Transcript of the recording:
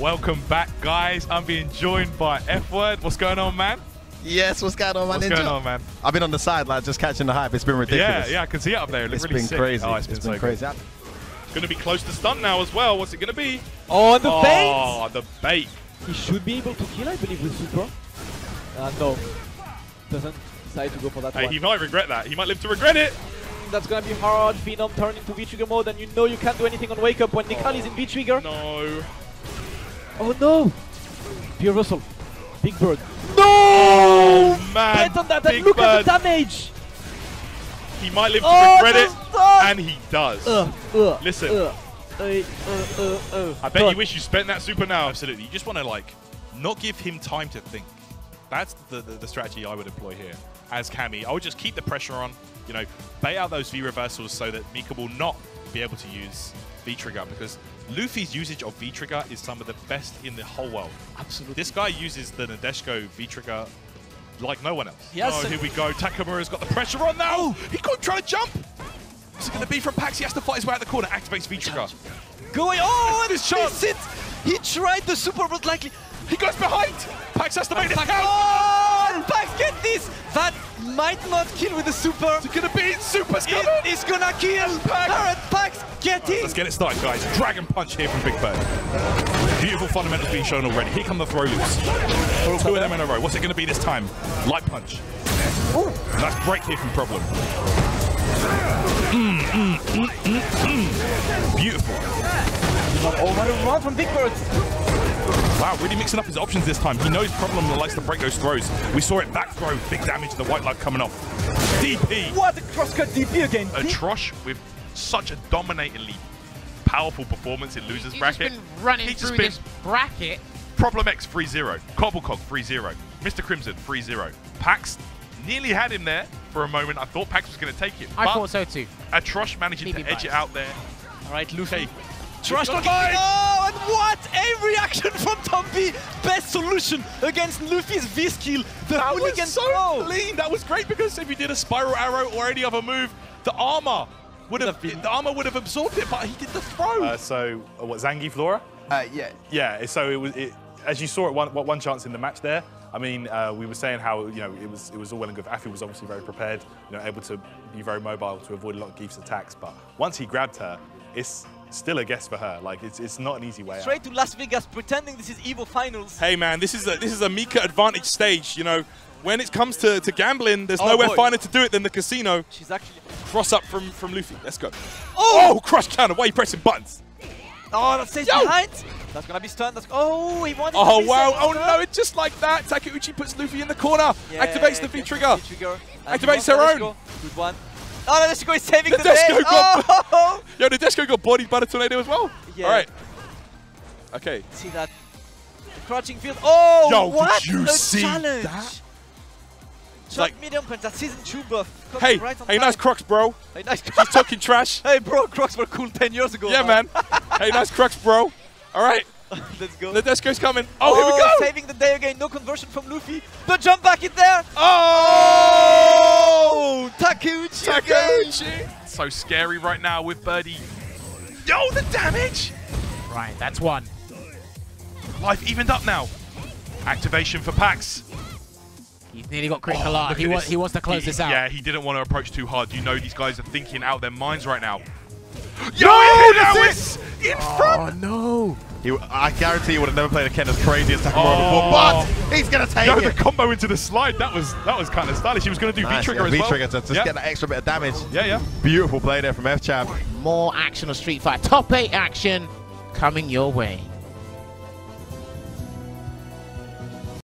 Welcome back, guys. I'm being joined by F Word. What's going on, man? Yes, what's going on, man? What's Ninja? going on, man? I've been on the sideline just catching the hype. It's been ridiculous. yeah, yeah, I can see it up there. It looks It's really been sick. crazy. Oh, it's been, been, so good. crazy. It's going to be close to stun now as well. What's it going to be? Oh, and the oh, bait! the bait. He should be able to kill, I believe, with Super. Uh, no. Doesn't decide to go for that Hey, one. he might regret that. He might live to regret it. That's gonna be hard. Phenom turn into V-Trigger mode, and you know you can't do anything on Wake Up when Necalli is in V-Trigger. No. Oh no! Pure Russell. Big Bird. Oh, man. Bet on that, Big and look Bird. at the damage! He might live to Oh, regret it. And he does. Uh, uh, Listen. Uh, uh, uh, uh. I bet Done. you wish you spent that super now. Absolutely. You just want to like not give him time to think. That's the, the, the strategy I would employ here as Cammy. I would just keep the pressure on, you know, bait out those V reversals so that Mika will not be able to use V trigger because Luffy's usage of V trigger is some of the best in the whole world. Absolutely. This guy uses the Nadeshiko V trigger like no one else. Yes, oh, here we go. Takamura's got the pressure on now. Oh, he him trying to jump. What's it going to be from Pax? He has to fight his way out the corner. Activates V trigger. Going. Oh, and This chance. it! He tried the super, but likely. He goes behind. Pax has to make this Pax- count. Oh, get this! That might not kill with the super. It's to be Super's coming. It is gonna kill! Alright, Pax, get it! Let's get it started, guys. Dragon punch here from Big Bird. Beautiful fundamentals being shown already. Here come the throw loops. Two of them in a row. What's it going to be this time? Light punch. Nice break here from Problem. Mm, mm, mm, mm, mm. Beautiful. Oh, what a run from Big Bird! Wow, really mixing up his options this time. He knows Problem likes to break those throws. We saw it back throw, big damage, the white light coming off. DP. What a crosscut DP again! A Trosh with such a dominatingly powerful performance in losers He's bracket. just been running He's just through been- this bracket. Problem X 3-0. Cobblecog 3-0. Mr. Crimson 3-0. Pax nearly had him there for a moment. I thought Pax was going to take it. I but thought so too. Atrosh managing Maybe to edge it out there. Alright, Luffy. Okay. Trash Good talking. fight. And what a reaction from Tom B! Best solution against Luffy's V skill. The That hooligan was so throw. clean. That was great because if he did a spiral arrow or any other move, the armor would have been- the armor would have absorbed it, but he did the throw. Uh, so, uh, what, Zangief Laura? Uh, yeah. Yeah, so it was, it, as you saw it one, what, one chance in the match there, I mean, uh, we were saying how, you know, it was, it was all well and good. Afi was obviously very prepared, you know, able to be very mobile to avoid a lot of Geef's attacks, but once he grabbed her, it's still a guess for her. Like, it's, it's not an easy way out. Straight to Las Vegas, pretending this is Evo Finals. Hey, man, this is a, this is a Mika advantage stage. You know, when it comes to, to gambling, there's Oh, nowhere boy. finer to do it than the casino. She's actually. Cross up from, from Luffy. Let's go. Oh, oh crush counter. Why are you pressing buttons? Oh, that stays Yo! behind. That's gonna be stunned. That's oh, he wanted. Oh, to be wow. Oh, no. It's just like that. Takeuchi puts Luffy in the corner. Yeah, Activates the V-trigger. V-trigger. Activates he her own. Nadeshiko. Good one. Oh, Nadeshiko is saving the day. got- Oh, Yo, Nadeshiko got bodied by the tornado as well. Yeah. All right. Okay. see that. Crouching field. Oh, Yo, did what you a see challenge! that? Shot Like- medium punch. That season two buff. Comes Hey, right on hey, nice time. Crocs, bro. Hey, nice. He's talking trash. hey, bro, Crocs were cool 10 years ago. Yeah, man. hey, nice Crocs, bro. All right. Let's go. The Nadeshiko's coming. Oh, here we oh, go. Saving the day again. No conversion from Luffy. The jump back in there. Oh! Oh, Takeuchi. again. So scary right now with Birdie. Yo, the damage! Right, that's one. Life evened up now. Activation for Pax. He's nearly got critical Oh, art. He, wa he wants to close He- this out. Yeah, he didn't want to approach too hard. You know these guys are thinking out their minds right now. Yo, Yo, that's now it! it's in front. Oh no! He, I guarantee he would have never played a Ken as crazy as Takamura Oh. before, but he's going to take Yo, it. the combo into the slide. That was that was kind of stylish. He was going to do Nice, V-trigger yeah, as well. V-trigger to just yeah. get that extra bit of damage. yeah, yeah. Beautiful play there from F-Champ. More action of Street Fighter. Top 8 action coming your way.